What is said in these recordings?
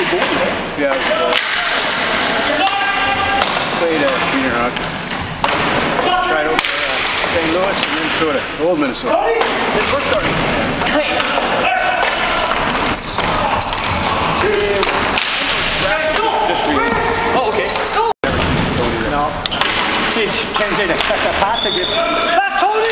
actually goalie, right? Yeah, a Played at junior hockey. Tried over uh, St. Louis and Minnesota, old Minnesota. Pittsburgh Stars. Nice. Just for you. Oh, okay. No. See, Ken Jade expect that pass to get. Back, Tony!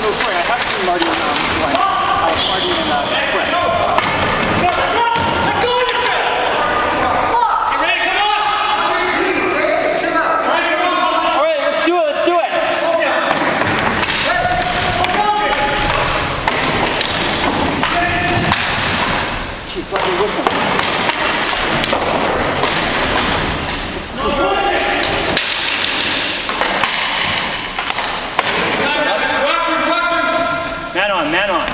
No, no, sorry. I have seen Marty in um, line. Uh, Marty in uh, Express. She's me with. Man on, man on.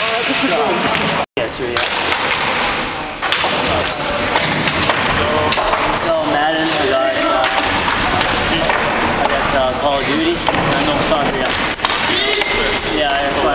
Oh, that's a good one. Call of Duty. I know soccer. Yeah. Yeah.